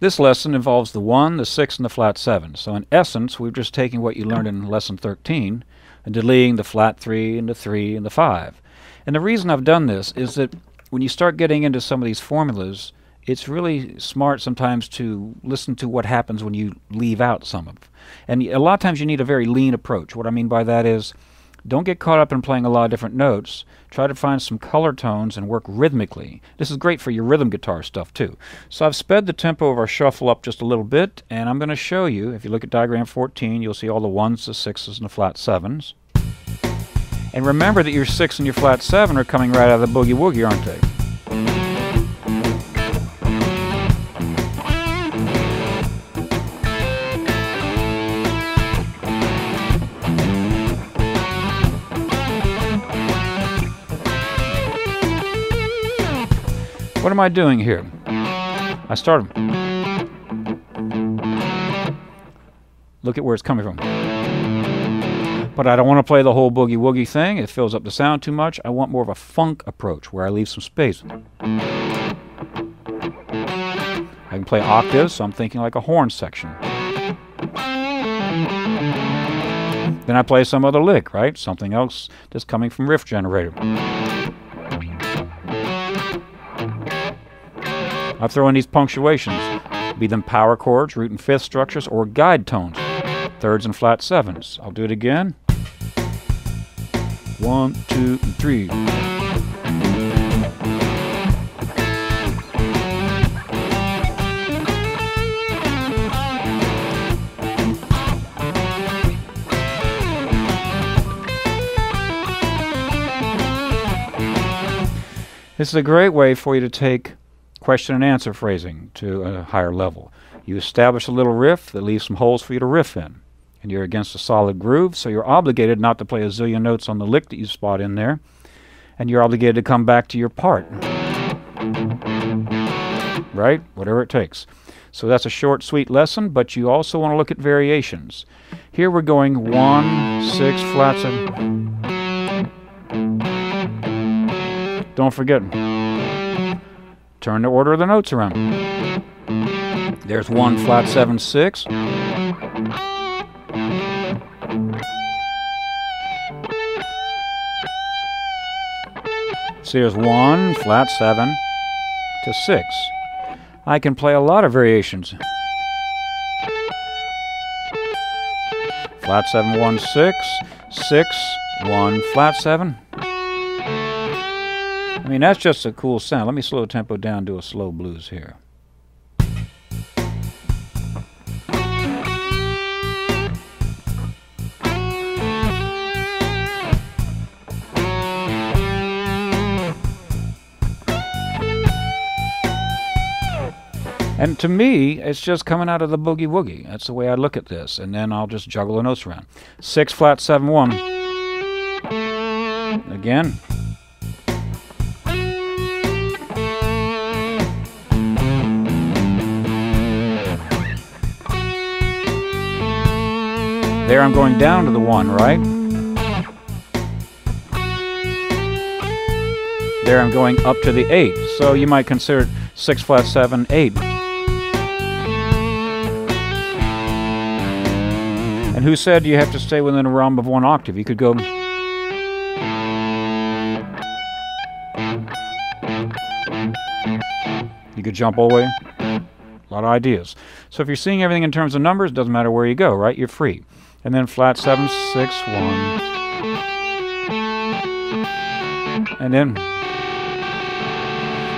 This lesson involves the 1, the 6, and the flat 7. So in essence, we've just taken what you learned in lesson 13 and deleting the flat 3 and the 3 and the 5. And the reason I've done this is that when you start getting into some of these formulas, it's really smart sometimes to listen to what happens when you leave out some of. And a lot of times you need a very lean approach. What I mean by that is don't get caught up in playing a lot of different notes. Try to find some color tones and work rhythmically. This is great for your rhythm guitar stuff too. So I've sped the tempo of our shuffle up just a little bit, and I'm going to show you, if you look at diagram 14, you'll see all the ones, the sixes, and the flat sevens. And remember that your six and your flat seven are coming right out of the boogie woogie, aren't they? What am I doing here? I start. Look at where it's coming from. But I don't want to play the whole boogie woogie thing. It fills up the sound too much. I want more of a funk approach where I leave some space. I can play octaves, so I'm thinking like a horn section. Then I play some other lick, right? Something else that's coming from riff generator. I throw in these punctuations, be them power chords, root and fifth structures, or guide tones, thirds and flat sevens. I'll do it again. One, two, and three. This is a great way for you to take question and answer phrasing to a higher level. You establish a little riff that leaves some holes for you to riff in. And you're against a solid groove, so you're obligated not to play a zillion notes on the lick that you spot in there. And you're obligated to come back to your part. Right? Whatever it takes. So that's a short, sweet lesson, but you also want to look at variations. Here we're going one, six, flat, seven. Don't forget, turn the order of the notes around. There's one flat seven six. See, there's one flat seven to six. I can play a lot of variations. Flat seven one six, six, one flat seven. I mean, that's just a cool sound. Let me slow the tempo down, to a slow blues here. And to me, it's just coming out of the boogie woogie. That's the way I look at this. And then I'll just juggle the notes around. Six flat, seven, one. Again. There I'm going down to the 1, right? There I'm going up to the 8. So you might consider 6 flat 7, 8. And who said you have to stay within a realm of one octave? You could go... You could jump all the way. A lot of ideas. So if you're seeing everything in terms of numbers, it doesn't matter where you go, right? You're free and then flat seven six one. And then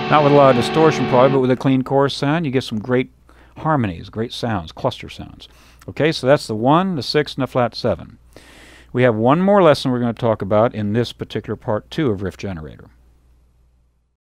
not with a lot of distortion probably but with a clean chorus sound you get some great harmonies great sounds cluster sounds. Okay so that's the one the six and the flat seven. We have one more lesson we're going to talk about in this particular part two of riff generator